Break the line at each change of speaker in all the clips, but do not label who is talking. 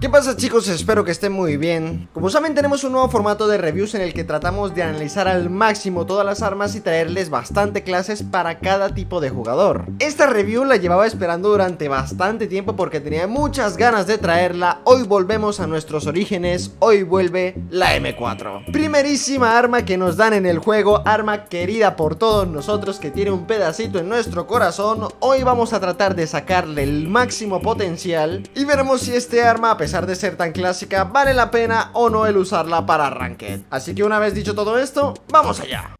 ¿Qué pasa chicos? Espero que estén muy bien. Como saben tenemos un nuevo formato de reviews en el que tratamos de analizar al máximo todas las armas y traerles bastante clases para cada tipo de jugador. Esta review la llevaba esperando durante bastante tiempo porque tenía muchas ganas de traerla. Hoy volvemos a nuestros orígenes, hoy vuelve la M4 Primerísima arma que nos dan en el juego, arma querida por todos nosotros que tiene un pedacito en nuestro corazón. Hoy vamos a tratar de sacarle el máximo potencial y veremos si este arma a pesar pesar de ser tan clásica, vale la pena o no el usarla para Ranked. Así que una vez dicho todo esto, ¡vamos allá!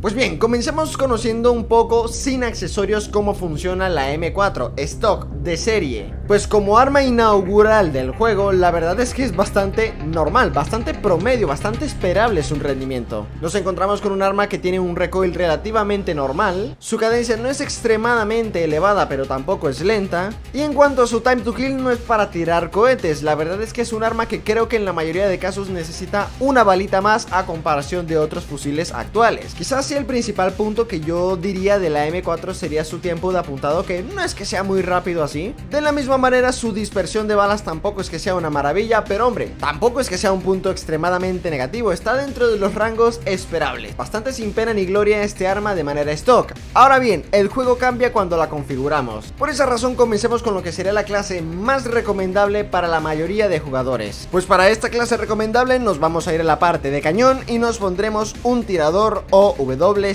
Pues bien, comencemos conociendo un poco sin accesorios cómo funciona la M4, stock de serie. Pues como arma inaugural del juego, la verdad es que es bastante normal, bastante promedio, bastante esperable su rendimiento. Nos encontramos con un arma que tiene un recoil relativamente normal, su cadencia no es extremadamente elevada pero tampoco es lenta, y en cuanto a su time to kill no es para tirar cohetes, la verdad es que es un arma que creo que en la mayoría de casos necesita una balita más a comparación de otros fusiles actuales. Quizás el principal punto que yo diría de la M4 sería su tiempo de apuntado, que no es que sea muy rápido así. De la misma manera, su dispersión de balas tampoco es que sea una maravilla, pero hombre, tampoco es que sea un punto extremadamente negativo, está dentro de los rangos esperables. Bastante sin pena ni gloria este arma de manera stock. Ahora bien, el juego cambia cuando la configuramos. Por esa razón comencemos con lo que sería la clase más recomendable para la mayoría de jugadores. Pues para esta clase recomendable nos vamos a ir a la parte de cañón y nos pondremos un tirador o W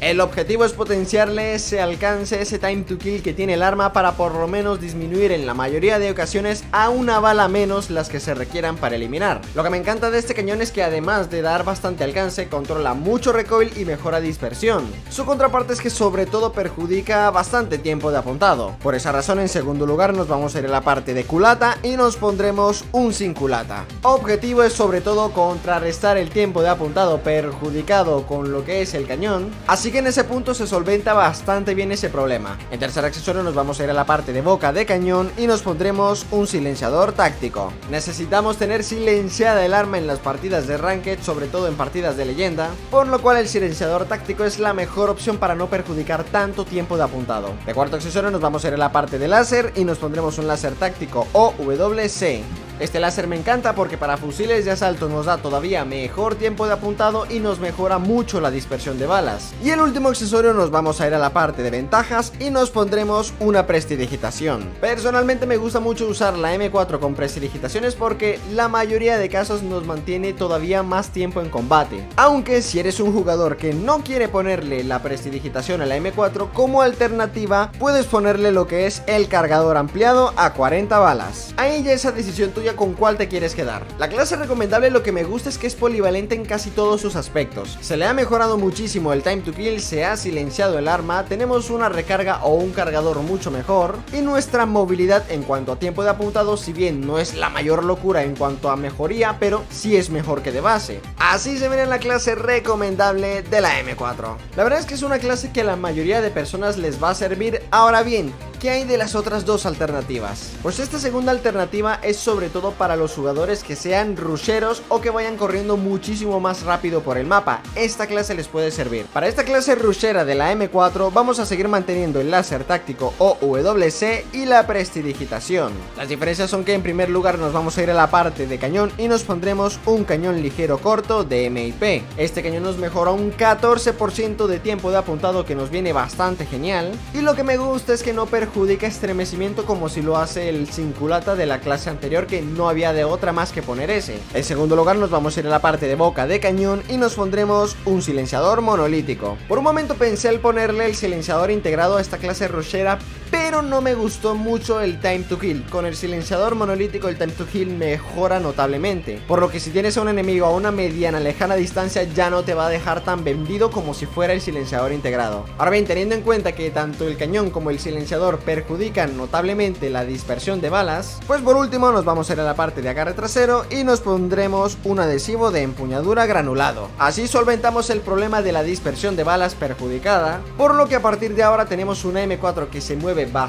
el objetivo es potenciarle ese alcance, ese time to kill que tiene el arma para por lo menos disminuir en la mayoría de ocasiones a una bala menos las que se requieran para eliminar. Lo que me encanta de este cañón es que además de dar bastante alcance, controla mucho recoil y mejora dispersión. Su contraparte es que sobre todo perjudica bastante tiempo de apuntado. Por esa razón en segundo lugar nos vamos a ir a la parte de culata y nos pondremos un sin culata. Objetivo es sobre todo contrarrestar el tiempo de apuntado perjudicado con lo que es el cañón, así que en ese punto se solventa bastante bien ese problema. En tercer accesorio nos vamos a ir a la parte de boca de cañón y nos pondremos un silenciador táctico. Necesitamos tener silenciada el arma en las partidas de Ranked, sobre todo en partidas de leyenda, por lo cual el silenciador táctico es la mejor opción para no perjudicar tanto tiempo de apuntado. De cuarto accesorio nos vamos a ir a la parte de láser y nos pondremos un láser táctico o WC. Este láser me encanta porque para fusiles de asalto nos da todavía mejor tiempo de apuntado y nos mejora mucho la dispersión de balas. Y el último accesorio nos vamos a ir a la parte de ventajas y nos pondremos una prestidigitación. Personalmente me gusta mucho usar la M4 con prestidigitaciones porque la mayoría de casos nos mantiene todavía más tiempo en combate. Aunque si eres un jugador que no quiere ponerle la prestidigitación a la M4 como alternativa, puedes ponerle lo que es el cargador ampliado a 40 balas. Ahí ya esa decisión tuya con cuál te quieres quedar. La clase recomendable lo que me gusta es que es polivalente en casi todos sus aspectos. Se le ha mejorado muchísimo el time to kill, se ha silenciado el arma, tenemos una recarga o un cargador mucho mejor y nuestra movilidad en cuanto a tiempo de apuntado si bien no es la mayor locura en cuanto a mejoría, pero sí es mejor que de base. Así se ve en la clase recomendable de la M4. La verdad es que es una clase que a la mayoría de personas les va a servir. Ahora bien, ¿Qué hay de las otras dos alternativas? Pues esta segunda alternativa es sobre todo para los jugadores que sean rusheros o que vayan corriendo muchísimo más rápido por el mapa. Esta clase les puede servir. Para esta clase rushera de la M4 vamos a seguir manteniendo el láser táctico o WC y la prestidigitación. Las diferencias son que en primer lugar nos vamos a ir a la parte de cañón y nos pondremos un cañón ligero corto de MIP. Este cañón nos mejora un 14% de tiempo de apuntado que nos viene bastante genial. Y lo que me gusta es que no perjudica perjudica estremecimiento como si lo hace el Cinculata de la clase anterior que no había de otra más que poner ese. En segundo lugar nos vamos a ir a la parte de boca de cañón y nos pondremos un silenciador monolítico. Por un momento pensé el ponerle el silenciador integrado a esta clase rushera pero no me gustó mucho el time to kill. Con el silenciador monolítico el time to kill mejora notablemente, por lo que si tienes a un enemigo a una mediana lejana distancia ya no te va a dejar tan vendido como si fuera el silenciador integrado. Ahora bien, teniendo en cuenta que tanto el cañón como el silenciador perjudican notablemente la dispersión de balas, pues por último nos vamos a ir a la parte de agarre trasero y nos pondremos un adhesivo de empuñadura granulado. Así solventamos el problema de la dispersión de balas perjudicada, por lo que a partir de ahora tenemos una M4 que se mueve bastante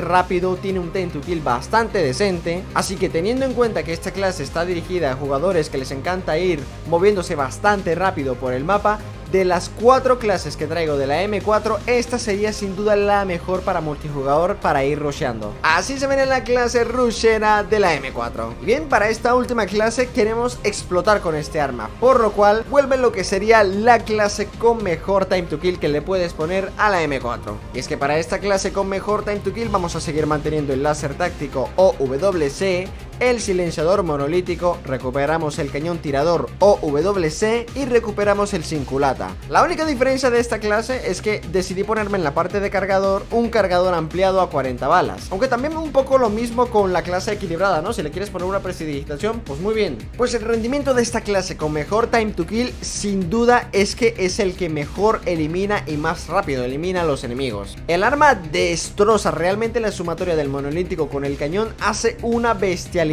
rápido, tiene un time to kill bastante decente, así que teniendo en cuenta que esta clase está dirigida a jugadores que les encanta ir moviéndose bastante rápido por el mapa, de las cuatro clases que traigo de la M4, esta sería sin duda la mejor para multijugador para ir rusheando. Así se ven en la clase rushera de la M4. Bien, para esta última clase queremos explotar con este arma, por lo cual vuelve lo que sería la clase con mejor time to kill que le puedes poner a la M4. Y es que para esta clase con mejor time to kill vamos a seguir manteniendo el láser táctico o WC el silenciador monolítico, recuperamos el cañón tirador o WC y recuperamos el sin culata. La única diferencia de esta clase es que decidí ponerme en la parte de cargador un cargador ampliado a 40 balas. Aunque también un poco lo mismo con la clase equilibrada, ¿no? Si le quieres poner una prestidigitación, pues muy bien. Pues el rendimiento de esta clase con mejor time to kill sin duda es que es el que mejor elimina y más rápido elimina a los enemigos. El arma destroza realmente la sumatoria del monolítico con el cañón hace una bestialidad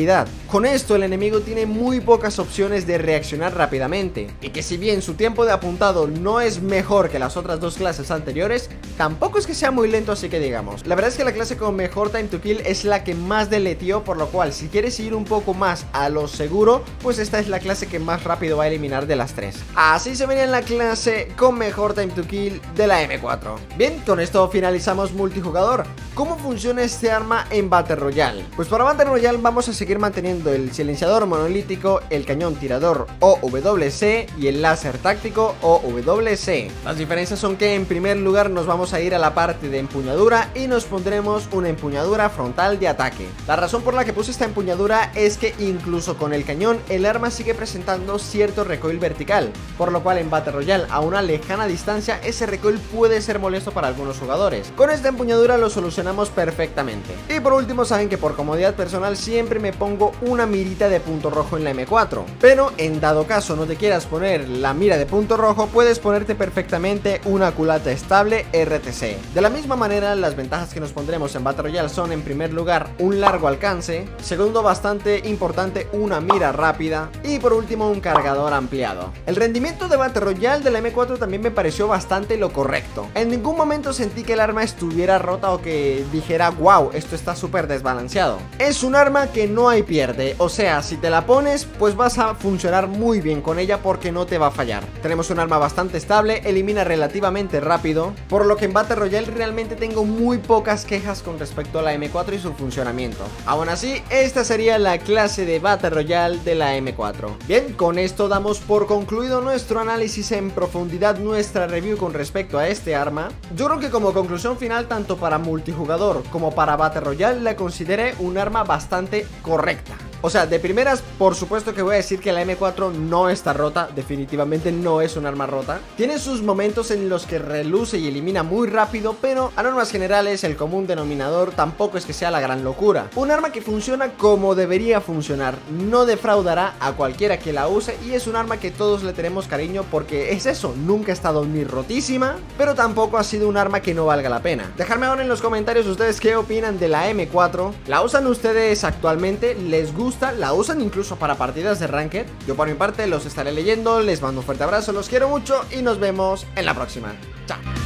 con esto el enemigo tiene muy pocas opciones de reaccionar rápidamente, y que si bien su tiempo de apuntado no es mejor que las otras dos clases anteriores, tampoco es que sea muy lento así que digamos. La verdad es que la clase con mejor time to kill es la que más deletió, por lo cual si quieres ir un poco más a lo seguro, pues esta es la clase que más rápido va a eliminar de las tres. Así se venía en la clase con mejor time to kill de la M4. Bien, con esto finalizamos multijugador. ¿Cómo funciona este arma en Battle Royale? Pues para Battle Royale vamos a seguir seguir manteniendo el silenciador monolítico, el cañón tirador OWC y el láser táctico OWC. Las diferencias son que en primer lugar nos vamos a ir a la parte de empuñadura y nos pondremos una empuñadura frontal de ataque. La razón por la que puse esta empuñadura es que incluso con el cañón el arma sigue presentando cierto recoil vertical, por lo cual en Battle Royale a una lejana distancia ese recoil puede ser molesto para algunos jugadores. Con esta empuñadura lo solucionamos perfectamente. Y por último saben que por comodidad personal siempre me pongo una mirita de punto rojo en la M4. Pero en dado caso no te quieras poner la mira de punto rojo, puedes ponerte perfectamente una culata estable RTC. De la misma manera, las ventajas que nos pondremos en Battle Royale son en primer lugar un largo alcance, segundo bastante importante una mira rápida y por último un cargador ampliado. El rendimiento de Battle Royale de la M4 también me pareció bastante lo correcto. En ningún momento sentí que el arma estuviera rota o que dijera wow, esto está súper desbalanceado. Es un arma que no hay pierde. O sea, si te la pones, pues vas a funcionar muy bien con ella porque no te va a fallar. Tenemos un arma bastante estable, elimina relativamente rápido, por lo que en Battle Royale realmente tengo muy pocas quejas con respecto a la M4 y su funcionamiento. Aún así, esta sería la clase de Battle Royale de la M4. Bien, con esto damos por concluido nuestro análisis en profundidad, nuestra review con respecto a este arma. Yo creo que como conclusión final, tanto para multijugador como para Battle Royale, la consideré un arma bastante correcta correcta. O sea, de primeras, por supuesto que voy a decir que la M4 no está rota, definitivamente no es un arma rota. Tiene sus momentos en los que reluce y elimina muy rápido, pero a normas generales el común denominador tampoco es que sea la gran locura. Un arma que funciona como debería funcionar, no defraudará a cualquiera que la use y es un arma que todos le tenemos cariño porque es eso, nunca ha estado ni rotísima, pero tampoco ha sido un arma que no valga la pena. Dejadme ahora en los comentarios ustedes qué opinan de la M4, ¿la usan ustedes actualmente? ¿Les la usan incluso para partidas de Ranked. Yo por mi parte los estaré leyendo, les mando un fuerte abrazo, los quiero mucho y nos vemos en la próxima. Chao.